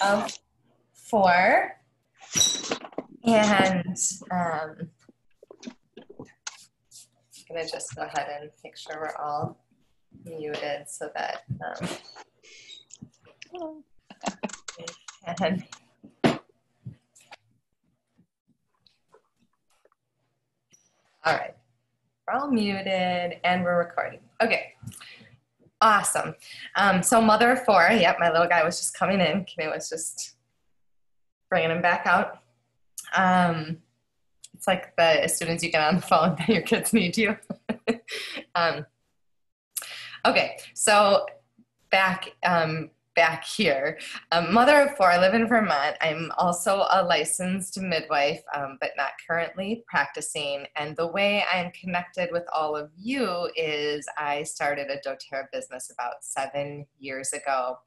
of four. And um, I'm gonna just go ahead and make sure we're all muted so that um, all right, we're all muted and we're recording. Okay, awesome. Um, so mother of four, yep, my little guy was just coming in. Kimmy was just bringing him back out. Um, it's like the as soon as you get on the phone, that your kids need you. um, okay, so back um, back here. Um, mother of four, I live in Vermont. I'm also a licensed midwife, um, but not currently practicing. And the way I'm connected with all of you is I started a doTERRA business about seven years ago.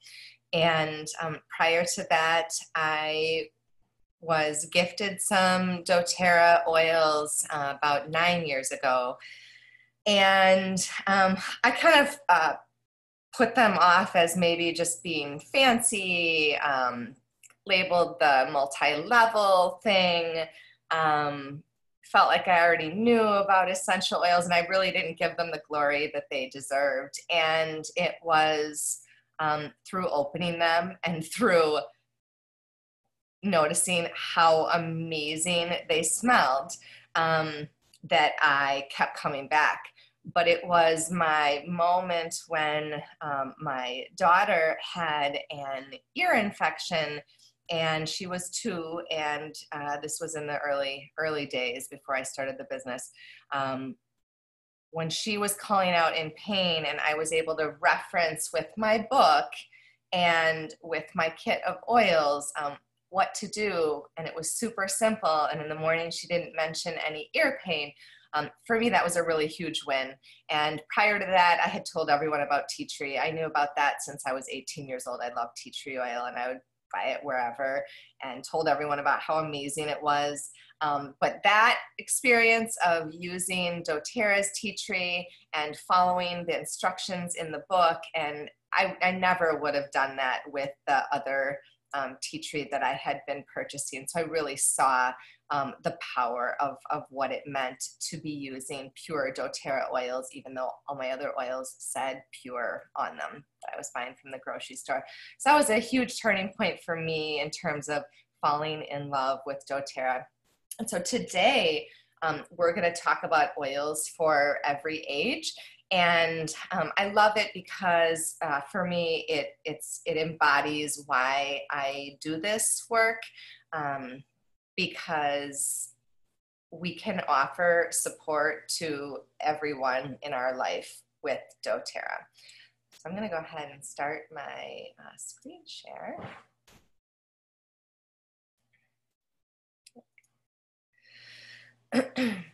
And um, prior to that, I was gifted some doTERRA oils uh, about nine years ago. And um, I kind of uh, put them off as maybe just being fancy, um, labeled the multi level thing. Um, felt like I already knew about essential oils, and I really didn't give them the glory that they deserved. And it was um, through opening them and through noticing how amazing they smelled um, that I kept coming back. But it was my moment when um, my daughter had an ear infection and she was two and uh, this was in the early early days before i started the business. Um, when she was calling out in pain and i was able to reference with my book and with my kit of oils um, what to do and it was super simple and in the morning she didn't mention any ear pain um, for me that was a really huge win. And prior to that i had told everyone about tea tree. I knew about that since i was 18 years old. I loved tea tree oil and i would buy it wherever and told everyone about how amazing it was. Um, but that experience of using doterra's tea tree and following the instructions in the book and I, I never would have done that with the other um, tea tree that I had been purchasing. So I really saw um, the power of, of what it meant to be using pure doTERRA oils, even though all my other oils said pure on them that I was buying from the grocery store. So that was a huge turning point for me in terms of falling in love with doTERRA. And so today, um, we're going to talk about oils for every age and um, I love it because uh, for me it it's it embodies why I do this work um, because we can offer support to everyone in our life with doTERRA. So I'm going to go ahead and start my uh, screen share.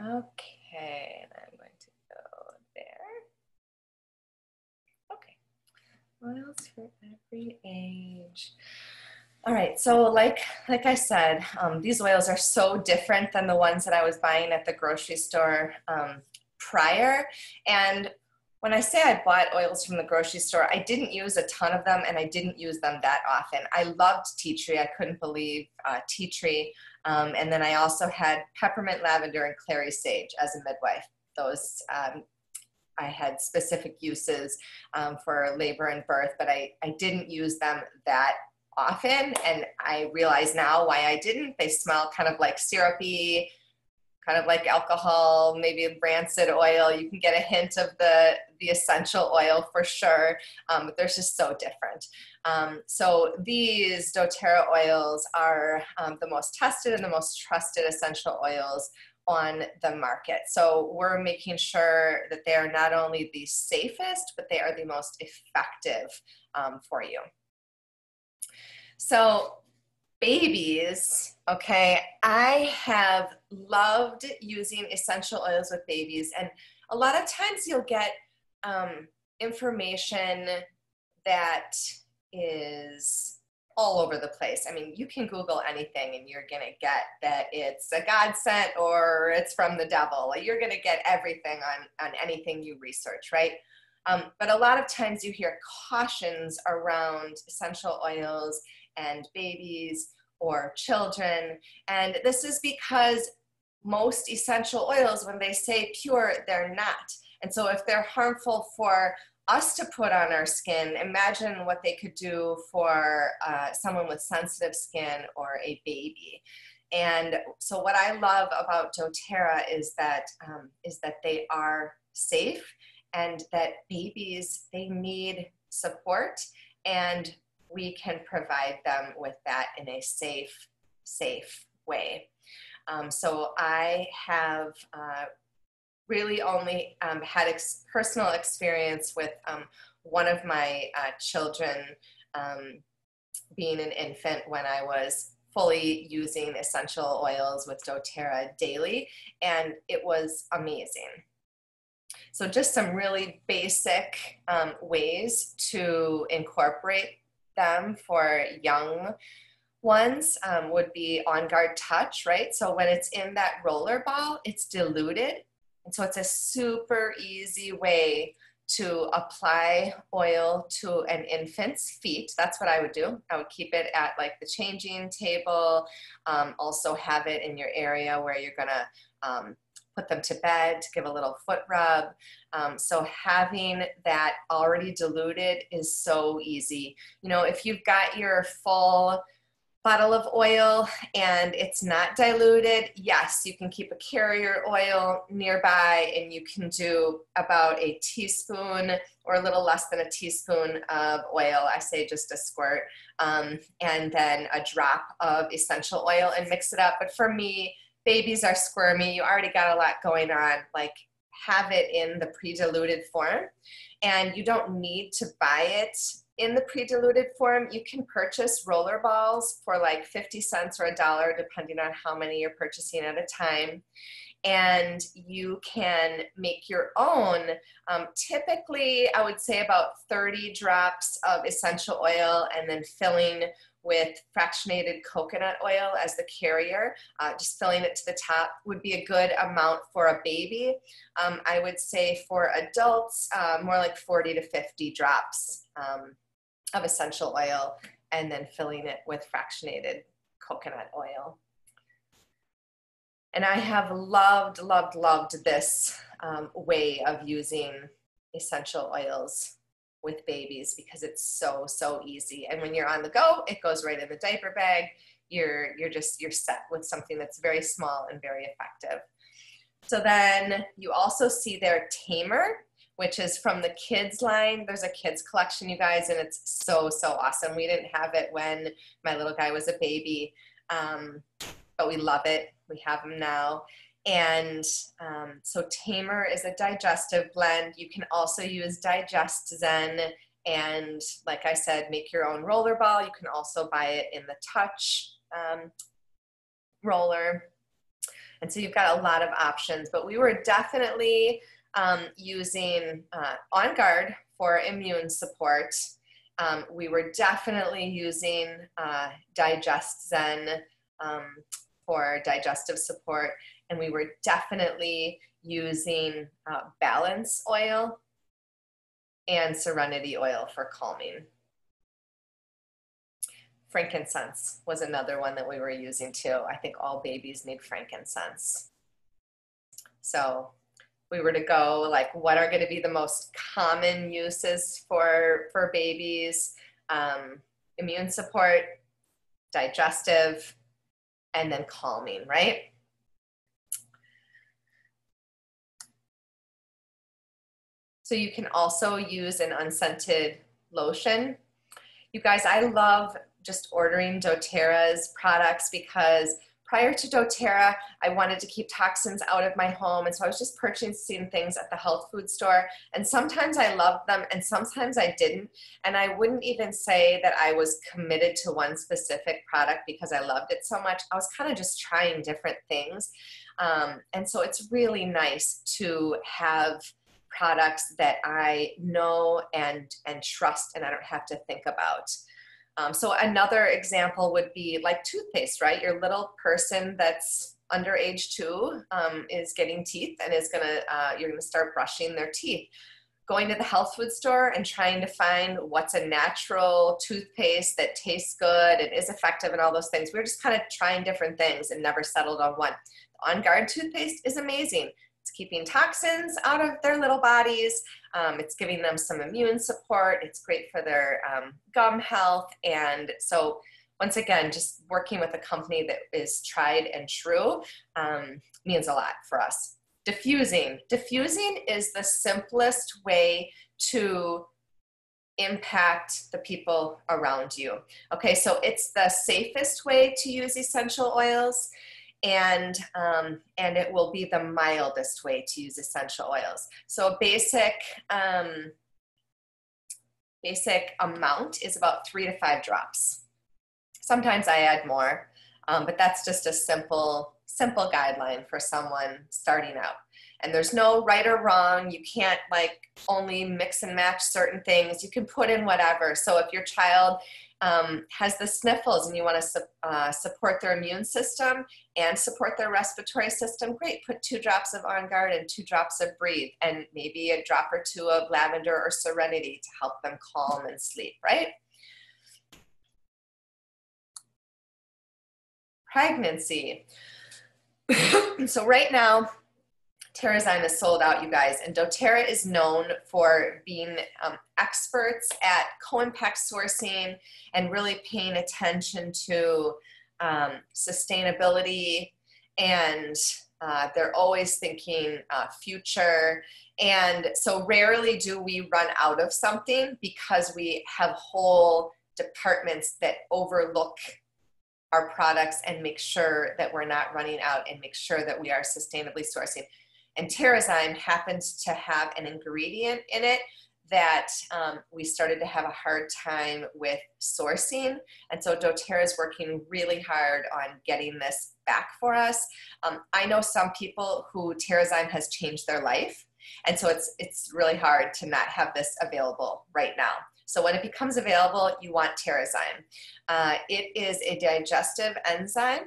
Okay, and I'm going to go there. Okay, else for every age? All right, so like like I said, um, these oils are so different than the ones that I was buying at the grocery store um, prior. And when I say I bought oils from the grocery store, I didn't use a ton of them and I didn't use them that often. I loved tea tree. I couldn't believe uh, tea tree. Um, and then I also had peppermint, lavender, and clary sage as a midwife. Those um, I had specific uses um, for labor and birth, but I, I didn't use them that often. And I realize now why I didn't. They smell kind of like syrupy, kind of like alcohol, maybe rancid oil. You can get a hint of the, the essential oil for sure, um, but they're just so different. Um, so these doTERRA oils are um, the most tested and the most trusted essential oils on the market. So we're making sure that they are not only the safest, but they are the most effective um, for you. So babies, okay, I have loved using essential oils with babies. And a lot of times you'll get um, information that is all over the place. I mean, you can Google anything and you're going to get that it's a God sent or it's from the devil. You're going to get everything on, on anything you research, right? Um, but a lot of times you hear cautions around essential oils and babies or children. And this is because most essential oils, when they say pure, they're not. And so if they're harmful for us to put on our skin, imagine what they could do for uh, someone with sensitive skin or a baby. And so what I love about doTERRA is that um, is that they are safe and that babies they need support and we can provide them with that in a safe safe way um, so i have uh, really only um, had ex- personal experience with um, one of my uh, children um, being an infant when i was fully using essential oils with doterra daily and it was amazing so just some really basic um, ways to incorporate them for young ones um, would be on guard touch, right? So when it's in that roller ball, it's diluted. And so it's a super easy way to apply oil to an infant's feet. That's what I would do. I would keep it at like the changing table. Um, also have it in your area where you're gonna um, put them to bed, to give a little foot rub. Um, so having that already diluted is so easy. You know, if you've got your full bottle of oil and it's not diluted, yes, you can keep a carrier oil nearby and you can do about a teaspoon or a little less than a teaspoon of oil. I say just a squirt, um, and then a drop of essential oil and mix it up. But for me, babies are squirmy, you already got a lot going on, like have it in the pre-diluted form. And you don't need to buy it in the pre-diluted form. You can purchase roller balls for like 50 cents or a dollar, depending on how many you're purchasing at a time and you can make your own. Um, typically, I would say about 30 drops of essential oil and then filling with fractionated coconut oil as the carrier, uh, just filling it to the top would be a good amount for a baby. Um, I would say for adults, uh, more like 40 to 50 drops um, of essential oil and then filling it with fractionated coconut oil. And I have loved, loved, loved this um, way of using essential oils with babies because it's so so easy. And when you're on the go it goes right in the diaper bag. You're you're just you're set with something that's very small and very effective. So then you also see their tamer which is from the kids line there's a kids collection you guys and it's so so awesome we didn't have it when my little guy was a baby um, but we love it we have them now and um, so Tamer is a digestive blend. You can also use Digest Zen and like I said, make your own roller ball. You can also buy it in the touch um, roller. And so you've got a lot of options, but we were definitely um, using uh, On Guard for immune support. Um, we were definitely using uh, Digest Zen um, for digestive support and we were definitely using uh, balance oil and serenity oil for calming. Frankincense was another one that we were using too. I think all babies need frankincense. So we were to go like what are going to be the most common uses for for babies um, immune support digestive and then calming right So you can also use an unscented lotion. You guys, I love just ordering doTERRA's products because prior to doTERRA, I wanted to keep toxins out of my home. And so I was just purchasing things at the health food store. And sometimes I loved them and sometimes I didn't. And I wouldn't even say that I was committed to one specific product because I loved it so much. I was kind of just trying different things. Um, and so it's really nice to have products that I know and and trust and I don't have to think about. Um, so another example would be like toothpaste, right? Your little person that's under age two um, is getting teeth and is gonna, uh, you're gonna start brushing their teeth. Going to the health food store and trying to find what's a natural toothpaste that tastes good and is effective and all those things. We we're just kind of trying different things and never settled on one. On Guard toothpaste is amazing. It's keeping toxins out of their little bodies. Um, it's giving them some immune support. It's great for their um, gum health. And so once again, just working with a company that is tried and true um, means a lot for us. Diffusing. Diffusing is the simplest way to impact the people around you. Okay, so it's the safest way to use essential oils and um, and it will be the mildest way to use essential oils. So a basic um, basic amount is about three to five drops. Sometimes I add more, um, but that's just a simple, simple guideline for someone starting out. And there's no right or wrong. You can't like only mix and match certain things. You can put in whatever. So if your child um, has the sniffles and you want to su- uh, support their immune system and support their respiratory system, great. Put two drops of On Guard and two drops of Breathe, and maybe a drop or two of lavender or serenity to help them calm and sleep, right? pregnancy. so right now, Terrazyme is sold out, you guys, and doTERRA is known for being um, experts at co-impact sourcing and really paying attention to um, sustainability and uh, they're always thinking uh, future. And so rarely do we run out of something because we have whole departments that overlook our products and make sure that we're not running out and make sure that we are sustainably sourcing. And Terrazyme happens to have an ingredient in it that um, we started to have a hard time with sourcing. And so doTERRA is working really hard on getting this back for us. Um, I know some people who Terrazyme has changed their life. And so it's, it's really hard to not have this available right now. So when it becomes available, you want Terrazyme. Uh, it is a digestive enzyme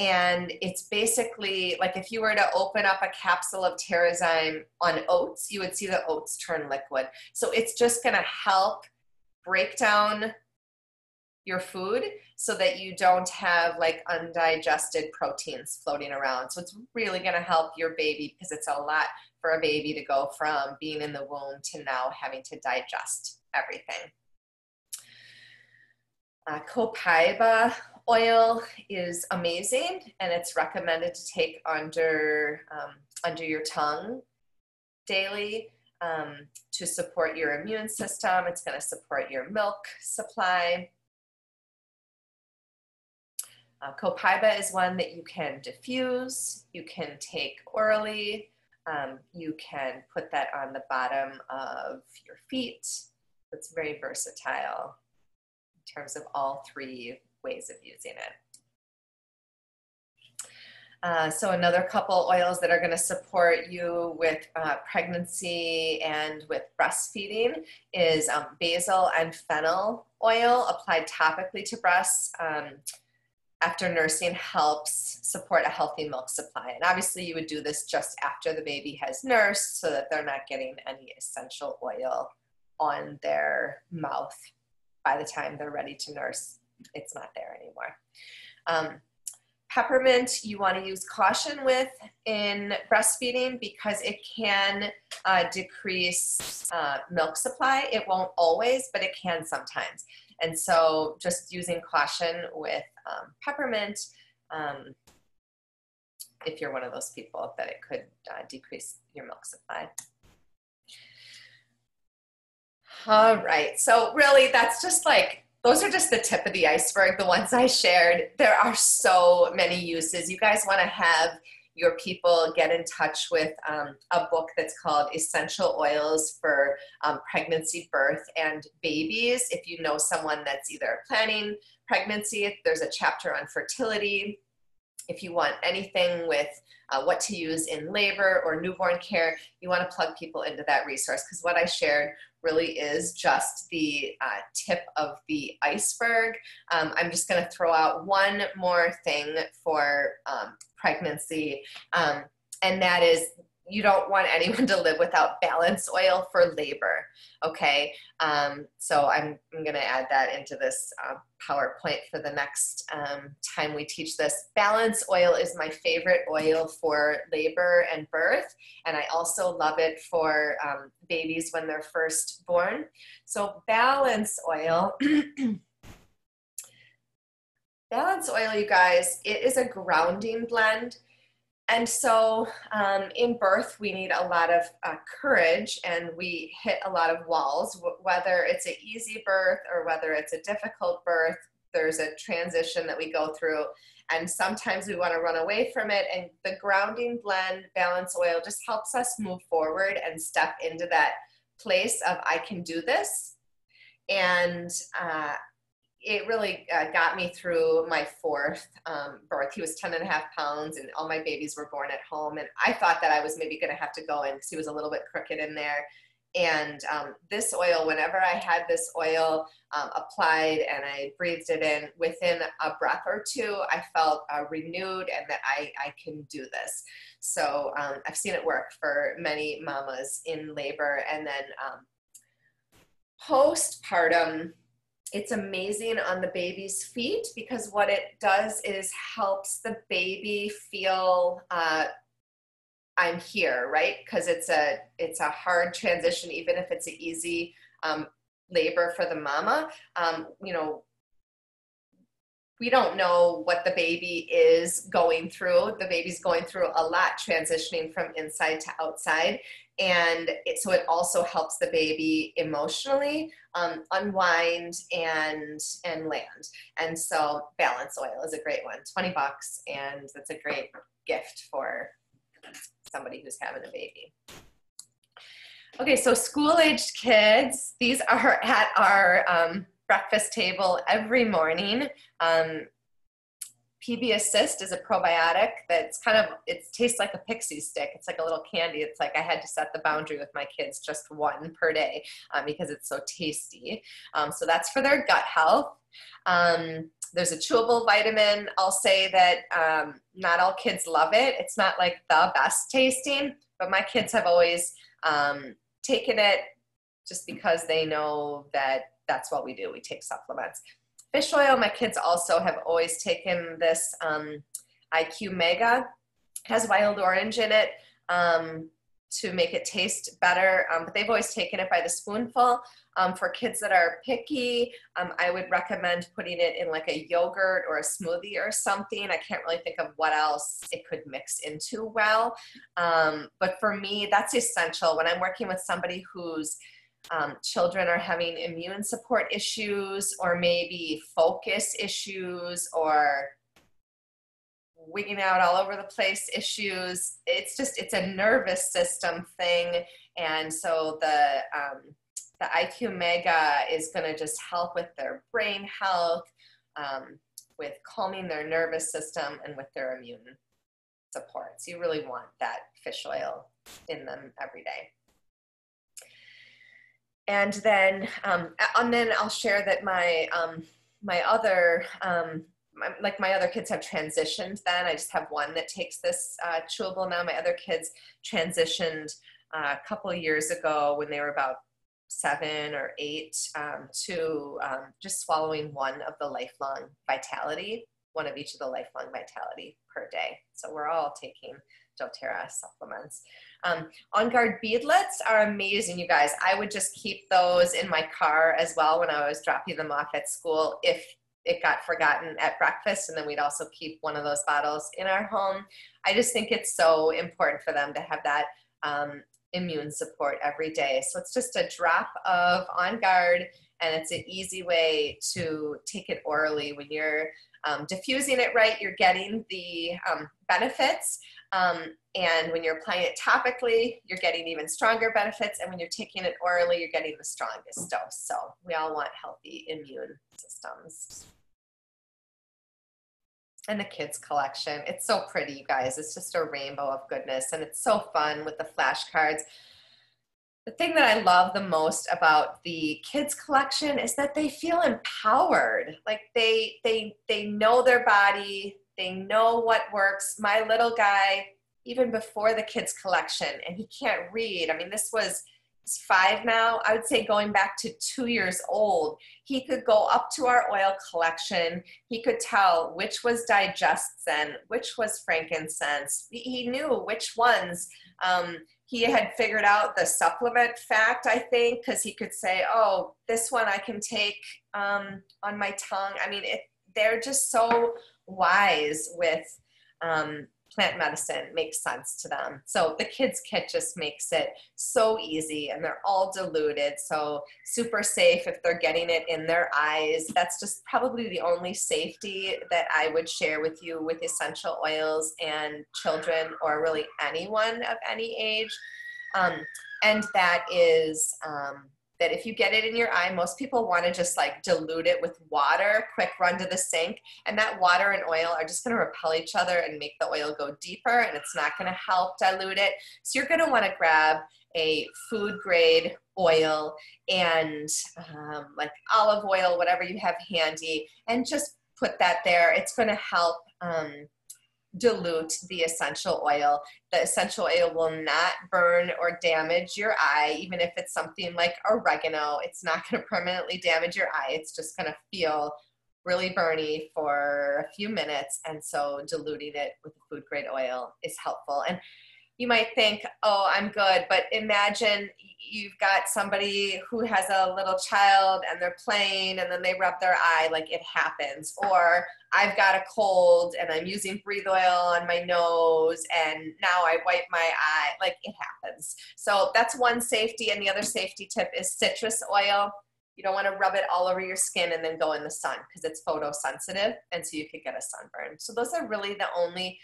and it's basically like if you were to open up a capsule of Terrazyme on oats, you would see the oats turn liquid. So it's just going to help break down your food so that you don't have like undigested proteins floating around. So it's really going to help your baby because it's a lot for a baby to go from being in the womb to now having to digest everything. Uh, copaiba oil is amazing and it's recommended to take under, um, under your tongue daily um, to support your immune system. It's going to support your milk supply. Uh, copaiba is one that you can diffuse, you can take orally, um, you can put that on the bottom of your feet, it's very versatile in terms of all three ways of using it. Uh, so another couple oils that are going to support you with uh, pregnancy and with breastfeeding is um, basil and fennel oil applied topically to breasts um, after nursing helps support a healthy milk supply. And obviously you would do this just after the baby has nursed so that they're not getting any essential oil on their mouth by the time they're ready to nurse. It's not there anymore. Um, peppermint you want to use caution with in breastfeeding because it can uh, decrease uh, milk supply. It won't always, but it can sometimes. And so just using caution with um, peppermint um, if you're one of those people that it could uh, decrease your milk supply. All right. So really that's just like those are just the tip of the iceberg, the ones I shared. There are so many uses. You guys want to have your people get in touch with um, a book that's called Essential Oils for um, Pregnancy, Birth, and Babies. If you know someone that's either planning pregnancy, there's a chapter on fertility if you want anything with uh, what to use in labor or newborn care, you want to plug people into that resource because what I shared really is just the uh, tip of the iceberg. Um, I'm just going to throw out one more thing for um, pregnancy, um, and that is you don't want anyone to live without balance oil for labor. Okay, um, so I'm, I'm going to add that into this uh, PowerPoint for the next um, time we teach this. Balance oil is my favorite oil for labor and birth, and I also love it for um, babies when they're first born. So balance oil. balance oil, you guys, it is a grounding blend and so um, in birth, we need a lot of uh, courage and we hit a lot of walls, whether it's an easy birth or whether it's a difficult birth, there's a transition that we go through. And sometimes we want to run away from it. And the grounding blend balance oil just helps us move forward and step into that place of I can do this. And uh, it really uh, got me through my fourth um, birth. He was 10 and a half pounds, and all my babies were born at home. And I thought that I was maybe going to have to go in because he was a little bit crooked in there. And um, this oil, whenever I had this oil um, applied and I breathed it in, within a breath or two, I felt uh, renewed and that I, I can do this. So um, I've seen it work for many mamas in labor. And then um, postpartum, it's amazing on the baby's feet because what it does is helps the baby feel uh, I'm here, right? Because it's a it's a hard transition, even if it's an easy um, labor for the mama. Um, you know, we don't know what the baby is going through. The baby's going through a lot transitioning from inside to outside. And it, so it also helps the baby emotionally um, unwind and and land. And so balance oil is a great one, 20 bucks, and that's a great gift for somebody who's having a baby. Okay, so school-aged kids, these are at our um, breakfast table every morning. Um, PB Assist is a probiotic that's kind of, it tastes like a pixie stick. It's like a little candy. It's like I had to set the boundary with my kids, just one per day um, because it's so tasty. Um, so that's for their gut health. Um, there's a chewable vitamin. I'll say that um, not all kids love it. It's not like the best tasting, but my kids have always um, taken it just because they know that that's what we do. We take supplements. Fish oil, my kids also have always taken this um, IQ Mega, has wild orange in it um, to make it taste better, um, but they've always taken it by the spoonful. Um, for kids that are picky, um, I would recommend putting it in like a yogurt or a smoothie or something. I can't really think of what else it could mix into well. Um, but for me, that's essential when I'm working with somebody who's um, children are having immune support issues or maybe focus issues or wigging out all over the place issues. It's just it's a nervous system thing. And so the um, the iq mega is going to just help with their brain health um, with calming their nervous system and with their immune support so you really want that fish oil in them every day and then um, and then I'll share that my um, my other um, my, like my other kids have transitioned. Then I just have one that takes this uh, chewable now. My other kids transitioned uh, a couple years ago when they were about seven or eight um, to um, just swallowing one of the lifelong vitality, one of each of the lifelong vitality per day. So we're all taking doTERRA supplements. Um, On Guard beadlets are amazing, you guys. I would just keep those in my car as well when I was dropping them off at school if it got forgotten at breakfast and then we'd also keep one of those bottles in our home. I just think it's so important for them to have that um, immune support every day. So it's just a drop of On Guard and it's an easy way to take it orally when you're um, diffusing it right, you're getting the um, benefits. Um, and when you're applying it topically, you're getting even stronger benefits. And when you're taking it orally, you're getting the strongest dose. So we all want healthy immune systems. and the kids collection. It's so pretty, you guys. It's just a rainbow of goodness and it's so fun with the flashcards. The thing that I love the most about the kids collection is that they feel empowered. Like they they they know their body, they know what works. My little guy even before the kids collection and he can't read. I mean, this was five now, I would say going back to two years old, he could go up to our oil collection. He could tell which was DigestZen, which was frankincense. He knew which ones. Um, he had figured out the supplement fact, I think, because he could say, oh, this one I can take um, on my tongue. I mean, it, they're just so wise with um, plant medicine makes sense to them. So the kids kit just makes it so easy and they're all diluted. So super safe if they're getting it in their eyes. That's just probably the only safety that I would share with you with essential oils and children or really anyone of any age. Um, and that is um, that if you get it in your eye, most people want to just like dilute it with water, quick run to the sink, and that water and oil are just going to repel each other and make the oil go deeper, and it's not going to help dilute it. So you're going to want to grab a food grade oil and um, like olive oil, whatever you have handy, and just put that there. It's going to help. Um, dilute the essential oil. The essential oil will not burn or damage your eye, even if it's something like oregano. It's not going to permanently damage your eye. It's just going to feel really burny for a few minutes. And so diluting it with food grade oil is helpful. And you might think, oh, I'm good. But imagine you've got somebody who has a little child and they're playing and then they rub their eye, like it happens. Or I've got a cold and I'm using breathe oil on my nose and now I wipe my eye, like it happens. So that's one safety. And the other safety tip is citrus oil. You don't want to rub it all over your skin and then go in the sun because it's photosensitive and so you could get a sunburn. So those are really the only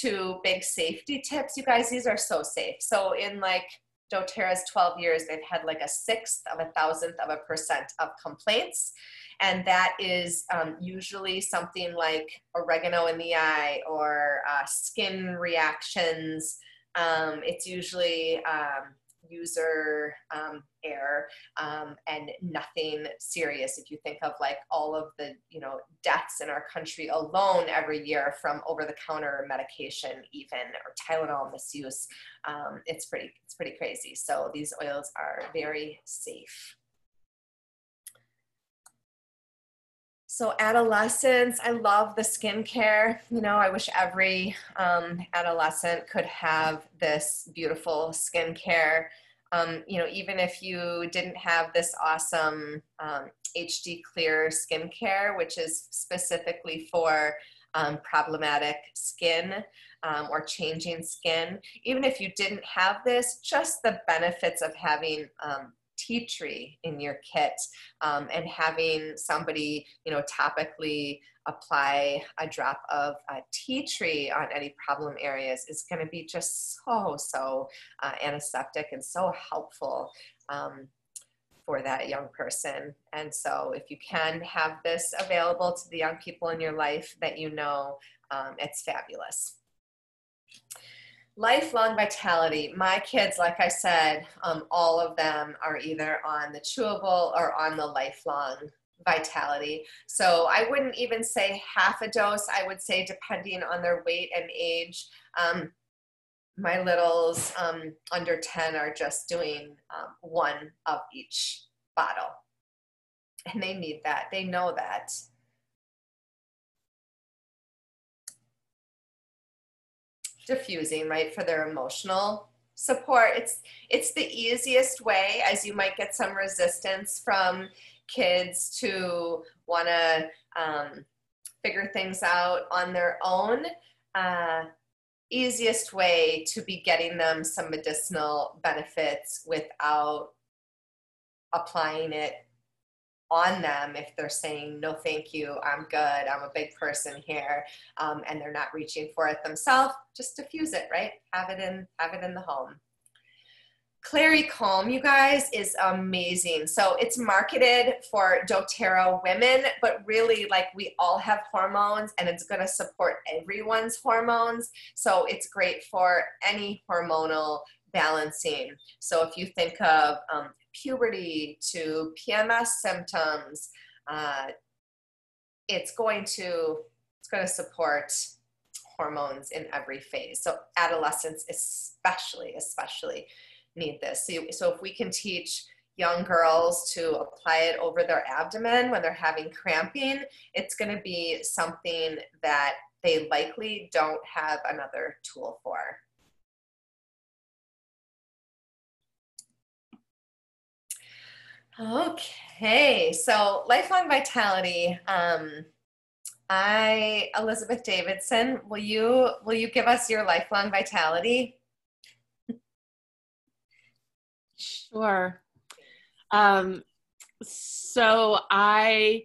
two big safety tips. You guys, these are so safe. So in like doTERRA's 12 years, they've had like a sixth of a thousandth of a percent of complaints. And that is um, usually something like oregano in the eye or uh, skin reactions. Um, it's usually um, user um, error um, and nothing serious. If you think of like all of the you know deaths in our country alone every year from over-the-counter medication even or tylenol misuse um, it's pretty it's pretty crazy. So these oils are very safe So adolescents, I love the skincare. You know, I wish every um, adolescent could have this beautiful skincare. Um, you know, even if you didn't have this awesome um, HD Clear skincare, which is specifically for um, problematic skin um, or changing skin, even if you didn't have this, just the benefits of having um, tea tree in your kit um, and having somebody, you know, topically apply a drop of a tea tree on any problem areas is going to be just so, so uh, antiseptic and so helpful. Um, for that young person. And so, if you can have this available to the young people in your life that you know, um, it's fabulous lifelong vitality. My kids like i said um, all of them are either on the chewable or on the lifelong vitality. So i wouldn't even say half a dose. I would say depending on their weight and age um, my littles um, under 10 are just doing um, one of each bottle. And they need that. They know that diffusing, right, for their emotional support. It's it's the easiest way as you might get some resistance from kids to want to um, figure things out on their own. Uh, easiest way to be getting them some medicinal benefits without applying it on them if they're saying no thank you i'm good i'm a big person here um, and they're not reaching for it themselves just diffuse it right have it in have it in the home Clary Calm, you guys, is amazing. So it's marketed for doTERRA women, but really, like, we all have hormones and it's going to support everyone's hormones. So it's great for any hormonal balancing. So if you think of um, puberty to PMS symptoms, uh, it's going to it's going to support hormones in every phase. So adolescents especially, especially need this. So, so if we can teach young girls to apply it over their abdomen when they're having cramping, it's going to be something that they likely don't have another tool for. Okay, so lifelong vitality. Um, I, Elizabeth Davidson, will you will you give us your lifelong vitality? Sure. Um, so I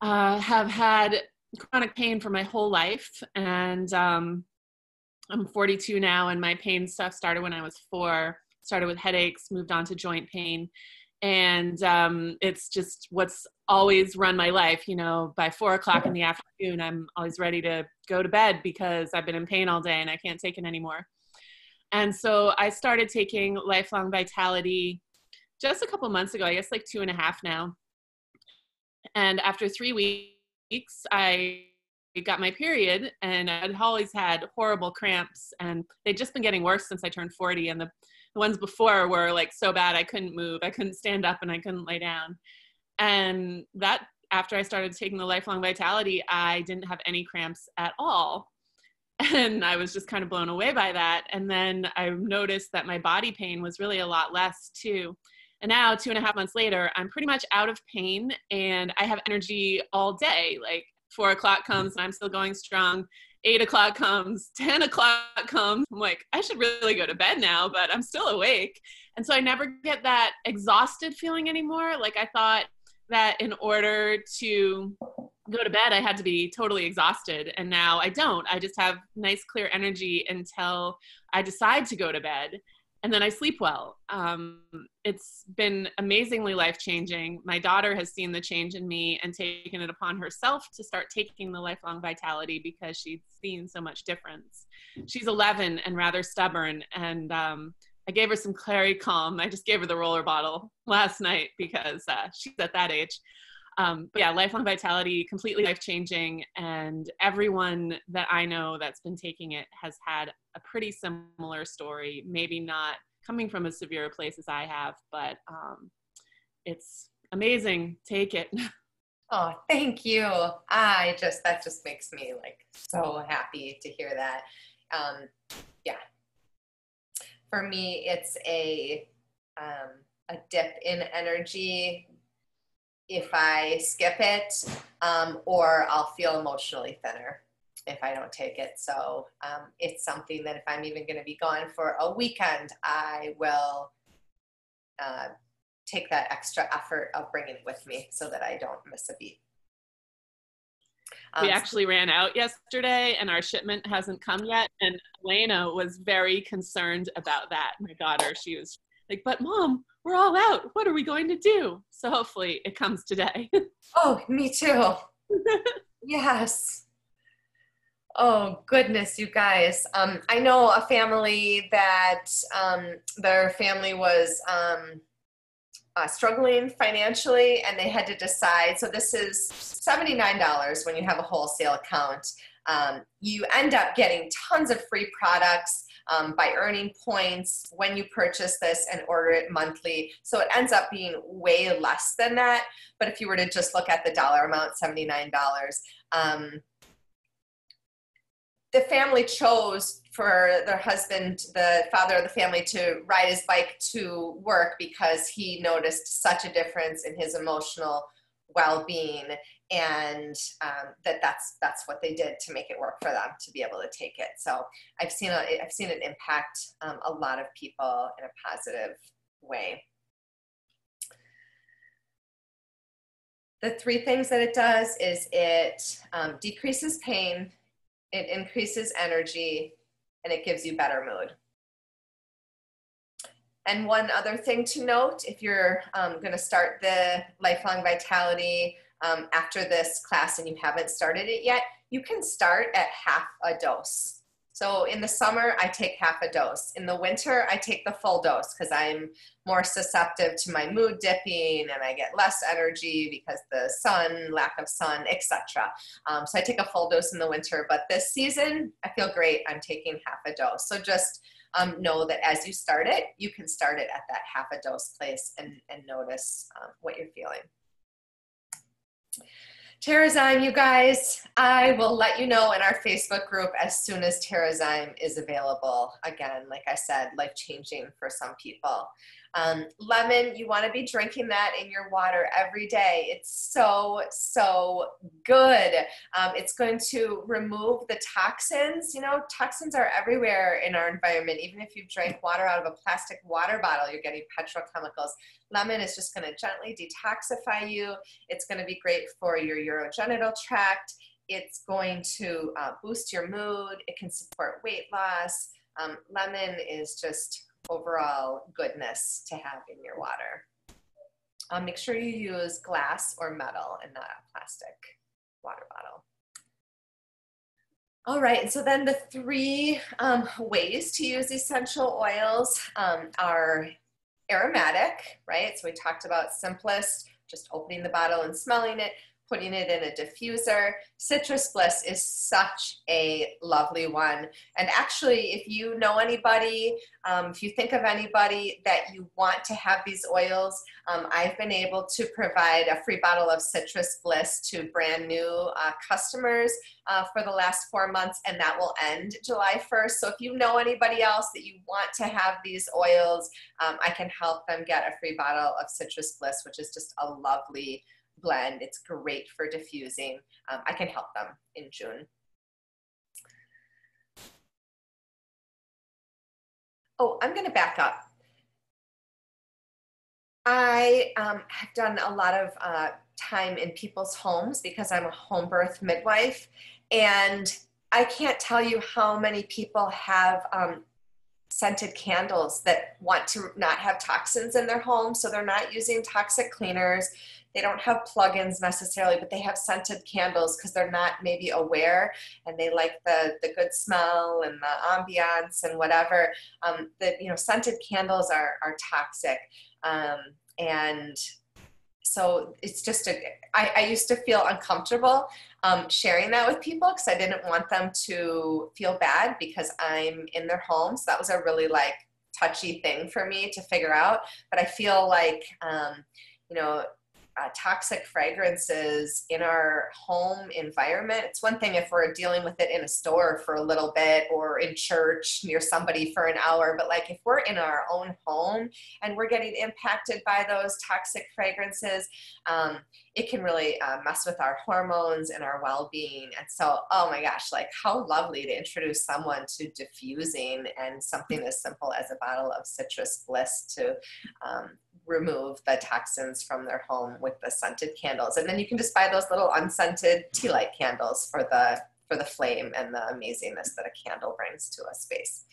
uh, have had chronic pain for my whole life, and um, I'm 42 now, and my pain stuff started when I was four. Started with headaches, moved on to joint pain, and um, it's just what's always run my life. You know, by four o'clock in the afternoon, I'm always ready to go to bed because I've been in pain all day and I can't take it anymore. And so I started taking Lifelong Vitality just a couple months ago, I guess like two and a half now. And after three weeks, I got my period and I'd always had horrible cramps and they'd just been getting worse since I turned 40 and the, the ones before were like so bad I couldn't move, I couldn't stand up and I couldn't lay down. And that after I started taking the lifelong vitality, I didn't have any cramps at all. And I was just kind of blown away by that. And then I noticed that my body pain was really a lot less too. And now, two and a half months later, I'm pretty much out of pain and I have energy all day. Like four o'clock comes and I'm still going strong. Eight o'clock comes, 10 o'clock comes. I'm like, I should really go to bed now, but I'm still awake. And so I never get that exhausted feeling anymore. Like I thought that in order to go to bed, I had to be totally exhausted. And now I don't. I just have nice, clear energy until I decide to go to bed. And then I sleep well. Um, it's been amazingly life changing. My daughter has seen the change in me and taken it upon herself to start taking the lifelong vitality because she's seen so much difference. She's 11 and rather stubborn. And um, I gave her some Clary Calm. I just gave her the roller bottle last night because uh, she's at that age. Um, but yeah, lifelong vitality, completely life changing. And everyone that I know that's been taking it has had a pretty similar story. Maybe not coming from as severe a place as I have, but um, it's amazing. Take it. Oh, thank you. I just, that just makes me like so happy to hear that. Um, yeah. For me, it's a, um, a dip in energy if I skip it, um, or I'll feel emotionally thinner if I don't take it. So um, it's something that if I'm even going to be gone for a weekend, I will uh, take that extra effort of bringing it with me so that I don't miss a beat. Um, we actually ran out yesterday and our shipment hasn't come yet. And Elena was very concerned about that. My daughter, she was like, but mom, we're all out. What are we going to do? So hopefully it comes today. oh, me too. yes. Oh goodness, you guys. Um, I know a family that um, their family was um, uh, struggling financially and they had to decide. So this is $79 when you have a wholesale account. Um, you end up getting tons of free products um, by earning points when you purchase this and order it monthly. So it ends up being way less than that. But if you were to just look at the dollar amount, $79, um, the family chose for their husband, the father of the family, to ride his bike to work because he noticed such a difference in his emotional well-being and um, that that's that's what they did to make it work for them to be able to take it. So i've seen a, i've seen it impact um, a lot of people in a positive way. The three things that it does is it um, decreases pain it increases energy and it gives you better mood and one other thing to note if you're um, going to start the Lifelong Vitality um, after this class and you haven't started it yet, you can start at half a dose. So in the summer, I take half a dose. In the winter, I take the full dose because I'm more susceptible to my mood dipping and I get less energy because the sun, lack of sun, etc. Um, so I take a full dose in the winter, but this season, I feel great. I'm taking half a dose. So just um, know that as you start it, you can start it at that half a dose place and, and notice um, what you're feeling. Terrazyme, you guys, I will let you know in our Facebook group as soon as Terrazyme is available. Again, like I said, life changing for some people. Um, lemon, you want to be drinking that in your water every day. It's so, so good. Um, it's going to remove the toxins. You know, toxins are everywhere in our environment. Even if you drink water out of a plastic water bottle, you're getting petrochemicals. Lemon is just going to gently detoxify you. It's going to be great for your urogenital tract. It's going to uh, boost your mood. It can support weight loss. Um, lemon is just overall goodness to have in your water. Um, make sure you use glass or metal and not a plastic water bottle. All right, so then the three um, ways to use essential oils um, are aromatic, right? So we talked about simplest, just opening the bottle and smelling it putting it in a diffuser. Citrus Bliss is such a lovely one. And actually, if you know anybody, um, if you think of anybody that you want to have these oils, um, I've been able to provide a free bottle of Citrus Bliss to brand new uh, customers uh, for the last four months, and that will end July 1st. So if you know anybody else that you want to have these oils, um, I can help them get a free bottle of Citrus Bliss, which is just a lovely blend. It's great for diffusing. Um, I can help them in June. Oh, I'm going to back up. I um, have done a lot of uh, time in people's homes because I'm a home birth midwife. And I can't tell you how many people have um, scented candles that want to not have toxins in their home. So they're not using toxic cleaners. They don't have plugins necessarily, but they have scented candles because they're not maybe aware and they like the, the good smell and the ambiance and whatever. Um, the, you know, scented candles are, are toxic. Um, and so it's just a I, I used to feel uncomfortable um, sharing that with people because i didn't want them to feel bad because i'm in their home so that was a really like touchy thing for me to figure out but i feel like um, you know uh, toxic fragrances in our home environment. It's one thing if we're dealing with it in a store for a little bit or in church near somebody for an hour, but like if we're in our own home and we're getting impacted by those toxic fragrances, um, it can really uh, mess with our hormones and our well-being. And so, oh my gosh, like how lovely to introduce someone to diffusing and something as simple as a bottle of citrus bliss to um, remove the toxins from their home with the scented candles. And then you can just buy those little unscented tea light candles for the for the flame and the amazingness that a candle brings to a space.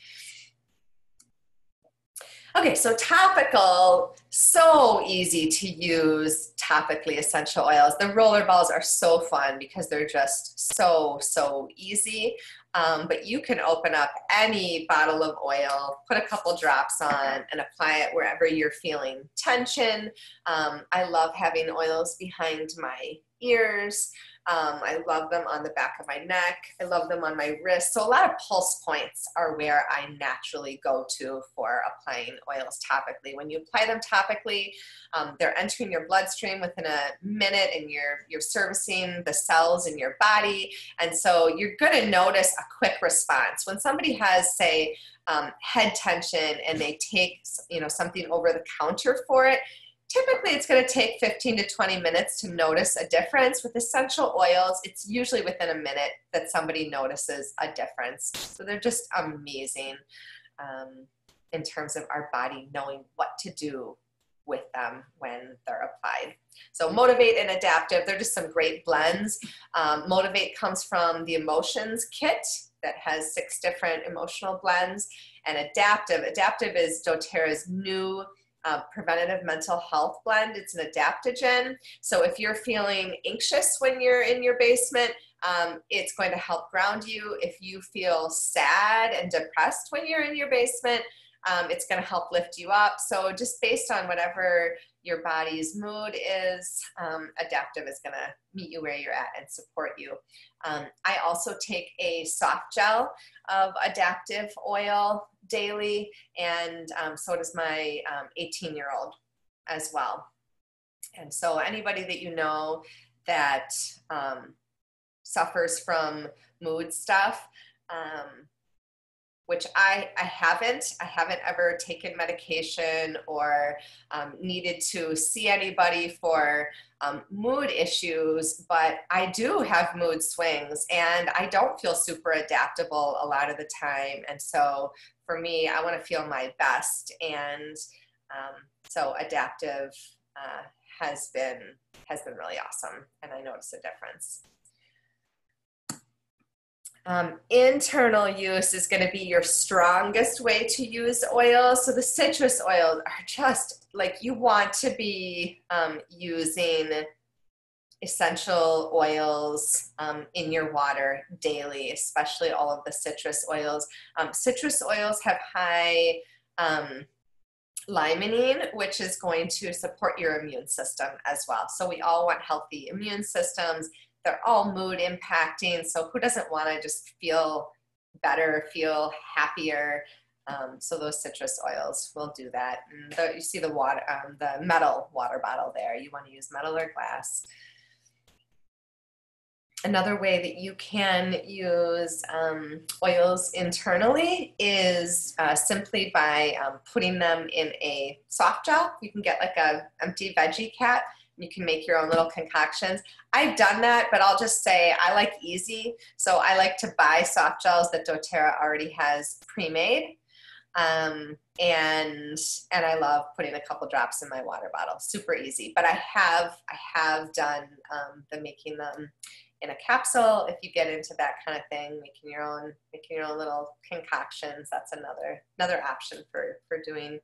Okay, so topical, so easy to use topically essential oils. The roller balls are so fun because they're just so, so easy. Um, but you can open up any bottle of oil, put a couple drops on, and apply it wherever you're feeling tension. Um, I love having oils behind my ears. Um, I love them on the back of my neck. I love them on my wrist. So a lot of pulse points are where I naturally go to for applying oils topically. When you apply them topically, um, they're entering your bloodstream within a minute and you're, you're servicing the cells in your body. And so you're going to notice a quick response. When somebody has, say, um, head tension and they take you know something over the counter for it Typically, it's going to take 15 to 20 minutes to notice a difference. With essential oils, it's usually within a minute that somebody notices a difference. So they're just amazing um, in terms of our body knowing what to do with them when they're applied. So Motivate and Adaptiv, they're just some great blends. Um, Motivate comes from the Emotions Kit that has six different emotional blends. And adaptiv, adaptiv is doTERRA's new uh, preventative mental health blend. It's an adaptogen. So if you're feeling anxious when you're in your basement, um, it's going to help ground you. If you feel sad and depressed when you're in your basement, um, it's going to help lift you up. So just based on whatever your body's mood is, um, adaptiv is going to meet you where you're at and support you. Um, I also take a soft gel of adaptiv oil daily, and um, so does my 18 um, year old as well. And so anybody that you know that um, suffers from mood stuff, um, which I, I haven't. I haven't ever taken medication or um, needed to see anybody for um, mood issues, but I do have mood swings and I don't feel super adaptable a lot of the time. And so for me, I want to feel my best. And um, so adaptiv uh, has been has been really awesome and I notice a difference. Um, internal use is going to be your strongest way to use oil. So the citrus oils are just like you want to be um, using essential oils um, in your water daily, especially all of the citrus oils. Um, citrus oils have high um, limonene, which is going to support your immune system as well. So we all want healthy immune systems they're all mood impacting. So who doesn't want to just feel better, feel happier? Um, so those citrus oils will do that. The, you see the water, um, the metal water bottle there. You want to use metal or glass. Another way that you can use um, oils internally is uh, simply by um, putting them in a soft gel. You can get like a empty veggie and you can make your own little concoctions. I've done that, but I'll just say I like easy. So I like to buy soft gels that doTERRA already has pre-made. Um, and and I love putting a couple drops in my water bottle. Super easy. But I have I have done um, the making them in a capsule. If you get into that kind of thing, making your own making your own little concoctions, that's another another option for for doing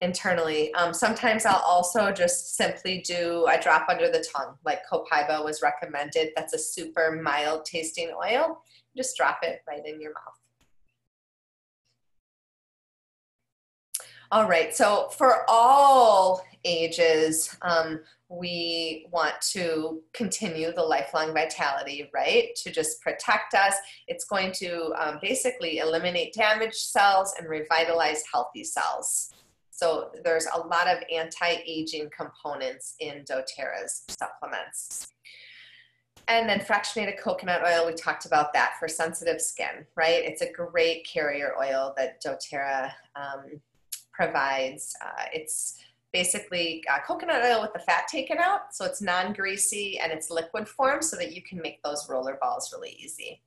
internally. Um, sometimes I'll also just simply do a drop under the tongue, like Copaiba was recommended. That's a super mild tasting oil. Just drop it right in your mouth. All right, so for all ages, um, we want to continue the lifelong vitality, right? To just protect us. It's going to um, basically eliminate damaged cells and revitalize healthy cells. So there's a lot of anti-aging components in doTERRA's supplements. And then fractionated coconut oil, we talked about that for sensitive skin, right? It's a great carrier oil that doTERRA um, provides. Uh, it's basically uh, coconut oil with the fat taken out, so it's non-greasy and it's liquid form so that you can make those roller balls really easy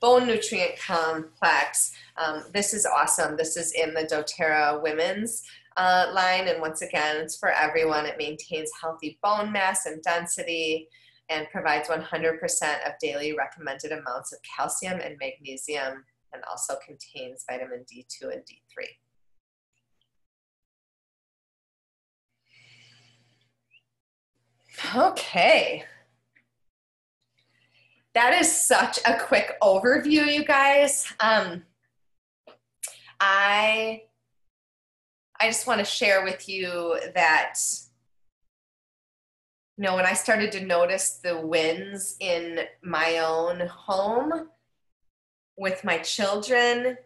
bone nutrient complex. Um, this is awesome. This is in the doTERRA women's uh, line. And once again, it's for everyone. It maintains healthy bone mass and density and provides 100% of daily recommended amounts of calcium and magnesium and also contains vitamin D2 and D3. Okay, that is such a quick overview, you guys. Um, I I just want to share with you that you know when I started to notice the wins in my own home with my children,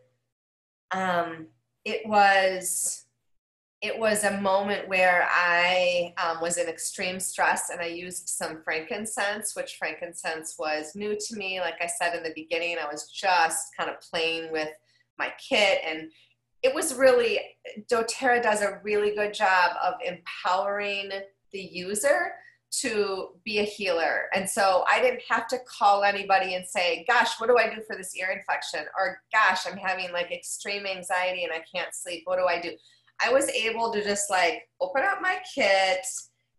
um, it was it was a moment where I um, was in extreme stress and I used some frankincense, which frankincense was new to me. Like I said in the beginning, I was just kind of playing with my kit and it was really, doTERRA does a really good job of empowering the user to be a healer. And so I didn't have to call anybody and say, gosh, what do I do for this ear infection? Or gosh, I'm having like extreme anxiety and I can't sleep. What do I do? I was able to just like open up my kit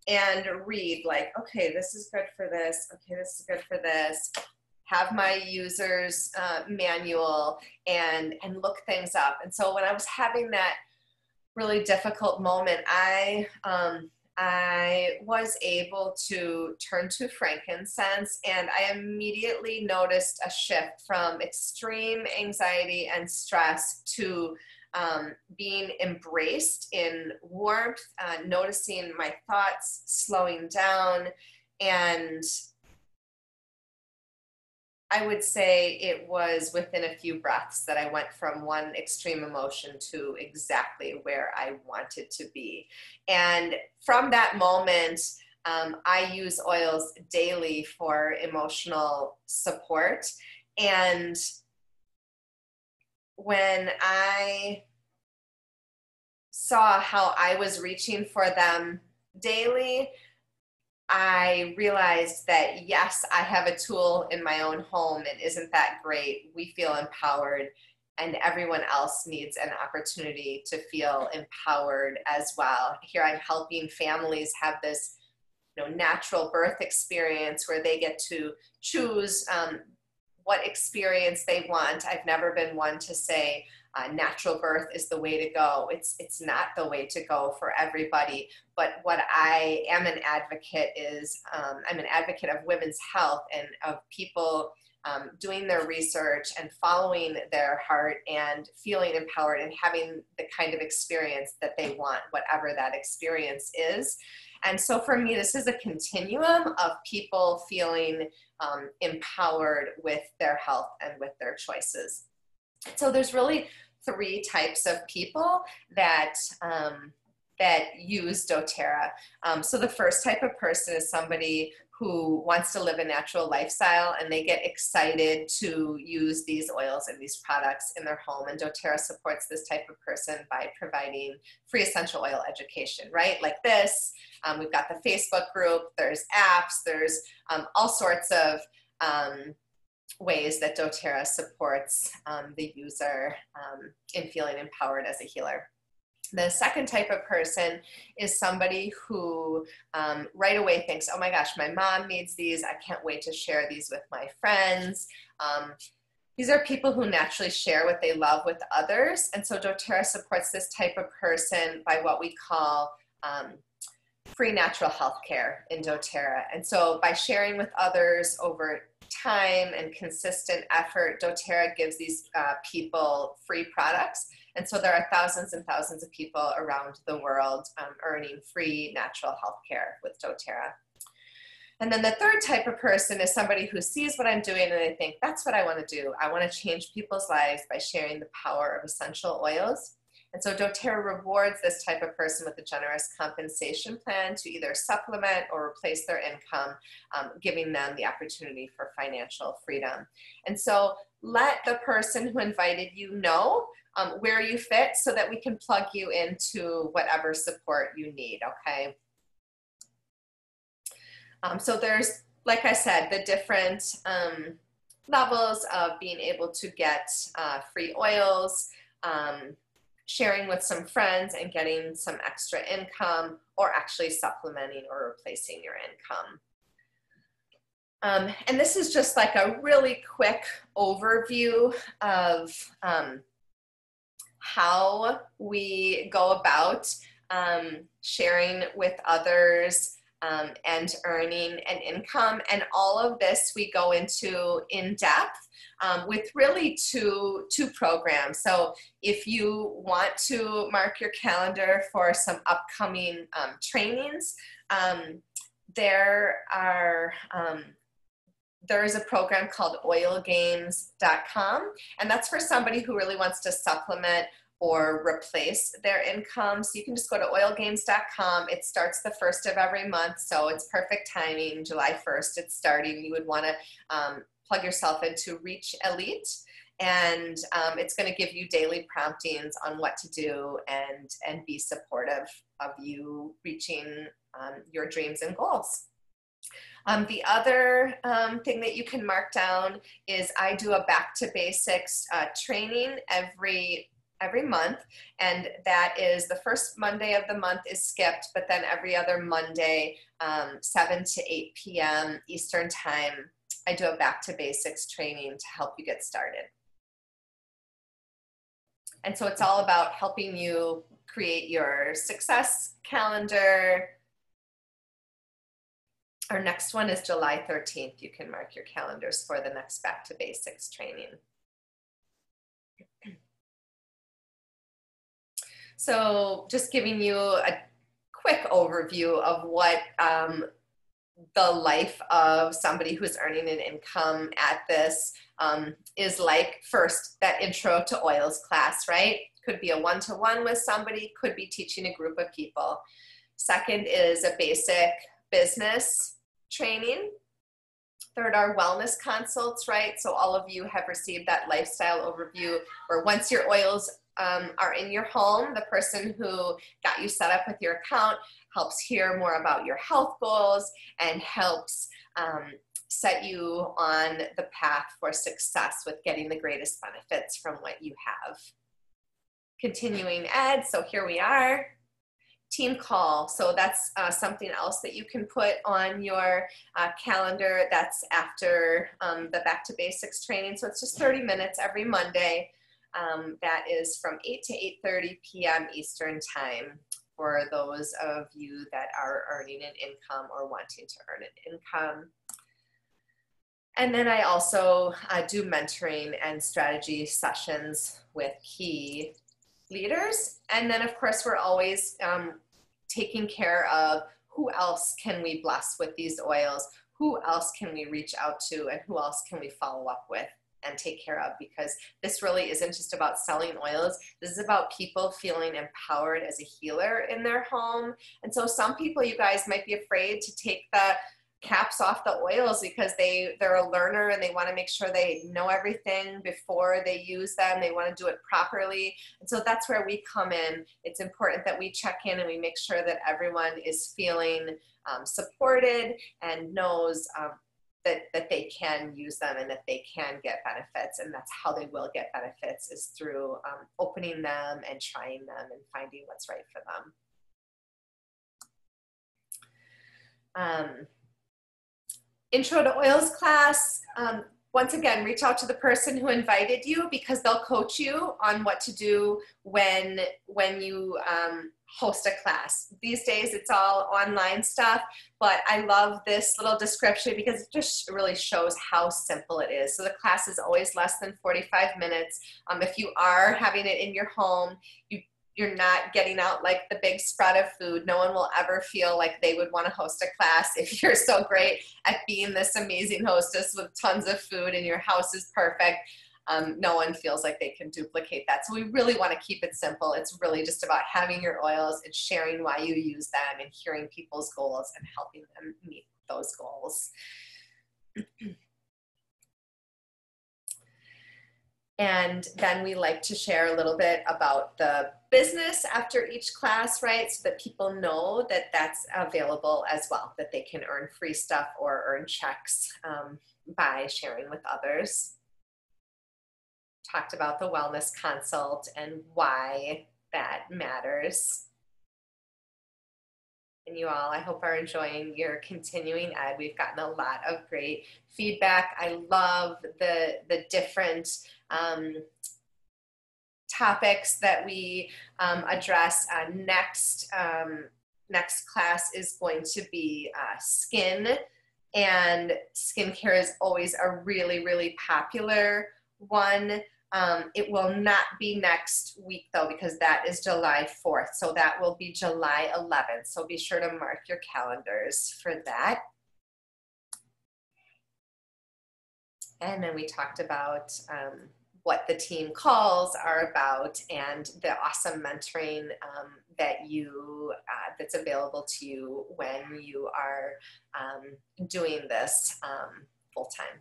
and read like, okay, this is good for this. Okay, this is good for this. have my user's uh, manual and and look things up. And so when I was having that really difficult moment, I um, I was able to turn to frankincense, and I immediately noticed a shift from extreme anxiety and stress to um, being embraced in warmth, uh, noticing my thoughts slowing down, and I would say it was within a few breaths that I went from one extreme emotion to exactly where I wanted to be. And from that moment, um, I use oils daily for emotional support. And when I saw how I was reaching for them daily, I realized that yes, I have a tool in my own home, and isn't that great? We feel empowered, and everyone else needs an opportunity to feel empowered as well. Here, I'm helping families have this you know, natural birth experience where they get to choose um, what experience they want. I've never been one to say, uh, natural birth is the way to go. It's it's not the way to go for everybody. But what I am an advocate is um, I'm an advocate of women's health and of people um, doing their research and following their heart and feeling empowered and having the kind of experience that they want, whatever that experience is. And so for me, this is a continuum of people feeling um, empowered with their health and with their choices. So there's really three types of people that um, that use doTERRA. Um, so the first type of person is somebody who wants to live a natural lifestyle and they get excited to use these oils and these products in their home. And doTERRA supports this type of person by providing free essential oil education, right? Like this. Um, we've got the Facebook group, there's apps, there's um, all sorts of um, ways that doTERRA supports um, the user um, in feeling empowered as a healer. The second type of person is somebody who um, right away thinks, oh my gosh, my mom needs these. I can't wait to share these with my friends. Um, these are people who naturally share what they love with others. And so doTERRA supports this type of person by what we call um, free natural health care in doTERRA. And so by sharing with others over time and consistent effort, doTERRA gives these uh, people free products. And so there are thousands and thousands of people around the world um, earning free natural health care with doTERRA. And then the third type of person is somebody who sees what I'm doing and they think, that's what I want to do. I want to change people's lives by sharing the power of essential oils. And so doTERRA rewards this type of person with a generous compensation plan to either supplement or replace their income, um, giving them the opportunity for financial freedom. And so let the person who invited you know um, where you fit so that we can plug you into whatever support you need, okay? Um, so there's, like I said, the different um, levels of being able to get uh, free oils, um, sharing with some friends and getting some extra income or actually supplementing or replacing your income. Um, and this is just like a really quick overview of um, how we go about um, sharing with others um, and earning an income. And all of this we go into in depth um, with really two, two programs. So if you want to mark your calendar for some upcoming um, trainings, um, there are there is a program called oilgames.com and that's for somebody who really wants to supplement or replace their income. So you can just go to oilgames.com. It starts the first of every month, so it's perfect timing. July 1st, it's starting. You would want to um, plug yourself into Reach Elite. And um, it's going to give you daily promptings on what to do and and be supportive of you reaching um, your dreams and goals. Um, the other um, thing that you can mark down is I do a back to basics uh, training every every month and that is the first monday of the month is skipped but then every other monday um, 7 to 8 p.m eastern time I do a back to basics training to help you get started. And so it's all about helping you create your success calendar. Our next one is July 13th. You can mark your calendars for the next back to basics training. So just giving you a quick overview of what um, the life of somebody who's earning an income at this um, is like first that intro to oils class right could be a one-to-one with somebody could be teaching a group of people second is a basic business training third are wellness consults right so all of you have received that lifestyle overview where once your oils um, are in your home the person who got you set up with your account helps hear more about your health goals and helps um, set you on the path for success with getting the greatest benefits from what you have. Continuing ed, so here we are. Team call, so that's uh, something else that you can put on your uh, calendar. That's after um, the Back to Basics training. So it's just 30 minutes every Monday. Um, that is from 8 to 8.30 p.m. Eastern Time for those of you that are earning an income or wanting to earn an income. And then I also uh, do mentoring and strategy sessions with key leaders. And then, of course, we're always um, taking care of who else can we bless with these oils? Who else can we reach out to? And who else can we follow up with? and take care of because this really isn't just about selling oils. This is about people feeling empowered as a healer in their home. And so some people, you guys might be afraid to take the caps off the oils because they they're a learner and they want to make sure they know everything before they use them they want to do it properly. And so that's where we come in. It's important that we check in and we make sure that everyone is feeling um, supported and knows um, that, that they can use them and that they can get benefits and that's how they will get benefits is through um, opening them and trying them and finding what's right for them. Um, intro to oils class um, once again, reach out to the person who invited you because they'll coach you on what to do when when you um, host a class. These days, it's all online stuff, but I love this little description because it just really shows how simple it is. So the class is always less than 45 minutes. Um, if you are having it in your home, you you're not getting out like the big spread of food. No one will ever feel like they would want to host a class if you're so great at being this amazing hostess with tons of food and your house is perfect. Um, no one feels like they can duplicate that. So we really want to keep it simple. It's really just about having your oils and sharing why you use them and hearing people's goals and helping them meet those goals. And then we like to share a little bit about the business after each class, right? So that people know that that's available as well, that they can earn free stuff or earn checks um, by sharing with others. Talked about the wellness consult and why that matters. And you all, I hope, are enjoying your continuing ed. We've gotten a lot of great feedback. I love the the different um, topics that we um, address. Uh, next, um, next class is going to be uh, skin, and skincare is always a really, really popular one. Um, it will not be next week though, because that is July 4th. So that will be July 11th. So be sure to mark your calendars for that. And then we talked about um, what the team calls are about and the awesome mentoring um, that you uh, that's available to you when you are um, doing this um, full time.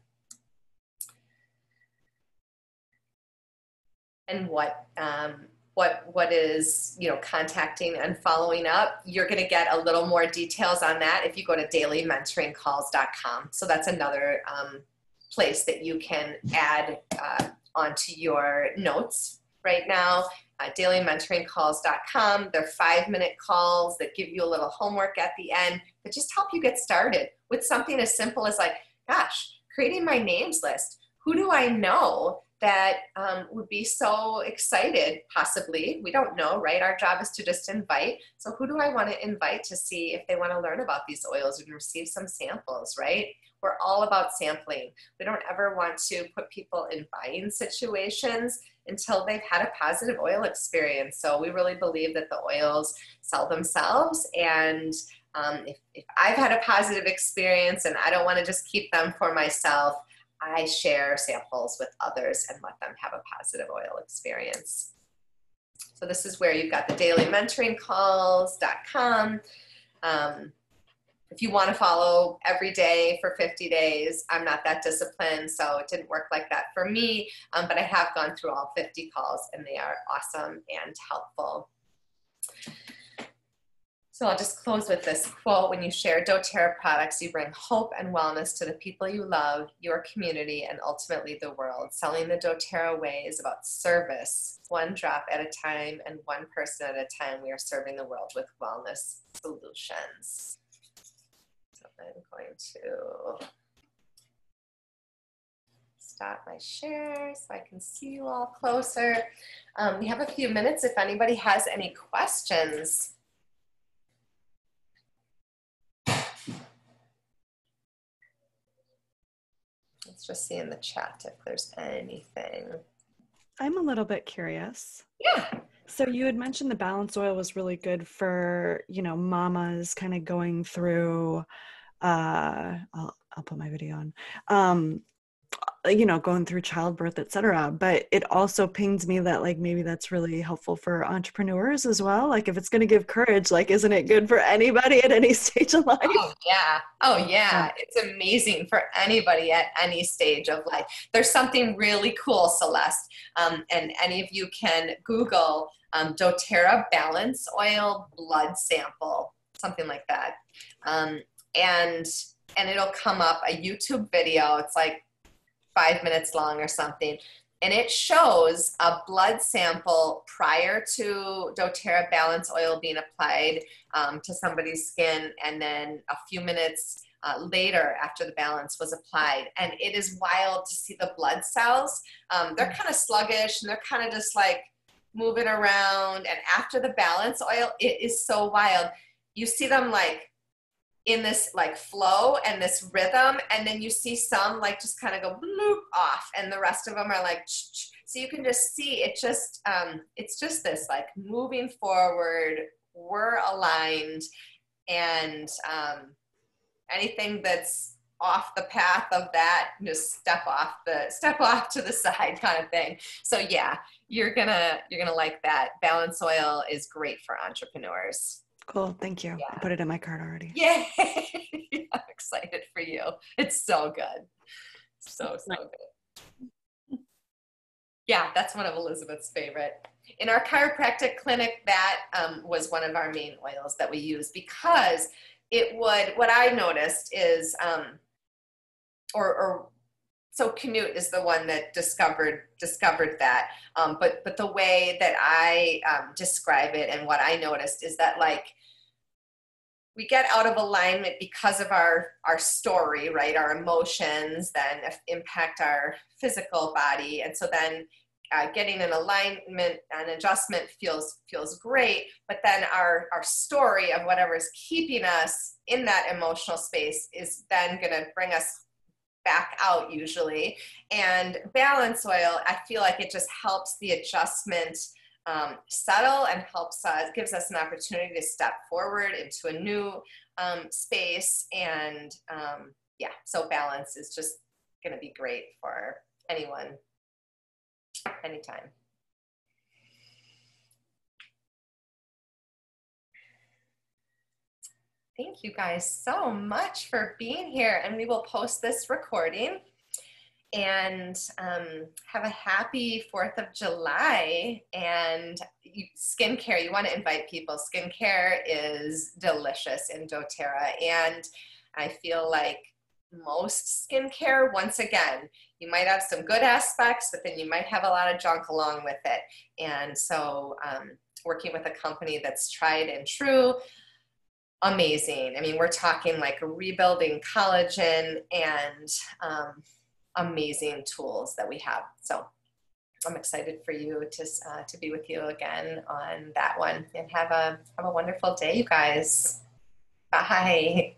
And what um, what what is you know contacting and following up you're going to get a little more details on that if you go to dailymentoringcalls.com so that's another um, place that you can add uh, onto your notes right now. Uh, dailymentoringcalls.com. They're five minute calls that give you a little homework at the end that just help you get started with something as simple as like, gosh, creating my names list. Who do I know that um, would be so excited, possibly? We don't know, right? Our job is to just invite. So, who do I want to invite to see if they want to learn about these oils and receive some samples, right? We're all about sampling. We don't ever want to put people in buying situations until they've had a positive oil experience. So we really believe that the oils sell themselves. And um, if, if I've had a positive experience and I don't want to just keep them for myself, I share samples with others and let them have a positive oil experience. So this is where you've got the daily mentoring calls.com. Um, if you want to follow every day for 50 days, I'm not that disciplined, so it didn't work like that for me. Um, but I have gone through all 50 calls, and they are awesome and helpful. So I'll just close with this quote When you share doTERRA products, you bring hope and wellness to the people you love, your community, and ultimately the world. Selling the doTERRA way is about service, one drop at a time and one person at a time. We are serving the world with wellness solutions. So I'm going to stop my share so I can see you all closer. Um, we have a few minutes if anybody has any questions. Let's just see in the chat if there's anything. I'm a little bit curious. Yeah. So you had mentioned the balance oil was really good for, you know, mamas kind of going through uh, I'll, I'll put my video on, um, you know, going through childbirth, etc. But it also pings me that like maybe that's really helpful for entrepreneurs as well. Like if it's going to give courage, like isn't it good for anybody at any stage of life? Oh yeah, oh yeah, yeah. it's amazing for anybody at any stage of life. There's something really cool, Celeste, um, and any of you can Google um, DoTerra Balance Oil Blood Sample, something like that. Um, and and it'll come up a YouTube video. It's like five minutes long or something. And it shows a blood sample prior to doTERRA balance oil being applied um, to somebody's skin, and then a few minutes uh, later after the balance was applied. And it is wild to see the blood cells. Um, they're kind of sluggish and they're kind of just like moving around. And after the balance oil, it is so wild. You see them like in this like flow and this rhythm and then you see some like just kind of go bloop off and the rest of them are like so you can just see it just um, it's just this like moving forward we're aligned and um, anything that's off the path of that just step off the step off to the side kind of thing. So yeah you're gonna you're gonna like that. Balance oil is great for entrepreneurs Cool. Thank you. Yeah. I put it in my cart already. Yay! I'm excited for you. It's so good. So, so good. Yeah, that's one of Elizabeth's favorite. In our chiropractic clinic, that um, was one of our main oils that we use because it would, what I noticed is, um, or, or so Knut is the one that discovered discovered that. Um, but but the way that I um, describe it and what I noticed is that like we get out of alignment because of our our story, right? Our emotions then impact our physical body, and so then uh, getting an alignment and adjustment feels feels great but then our our story of whatever is keeping us in that emotional space is then going to bring us back out usually. And balance oil, I feel like it just helps the adjustment um, settle and helps us, gives us an opportunity to step forward into a new um, space. And um, yeah, so balance is just going to be great for anyone, anytime. Thank you guys so much for being here. And we will post this recording. And um, have a happy 4th of July. And you, skincare, you want to invite people. Skincare is delicious in doTERRA. And I feel like most skincare, once again, you might have some good aspects, but then you might have a lot of junk along with it. And so, um, working with a company that's tried and true, amazing. I mean, we're talking like rebuilding collagen and um, amazing tools that we have. So I'm excited for you to uh, to be with you again on that one, and have a have a wonderful day, you guys. Bye.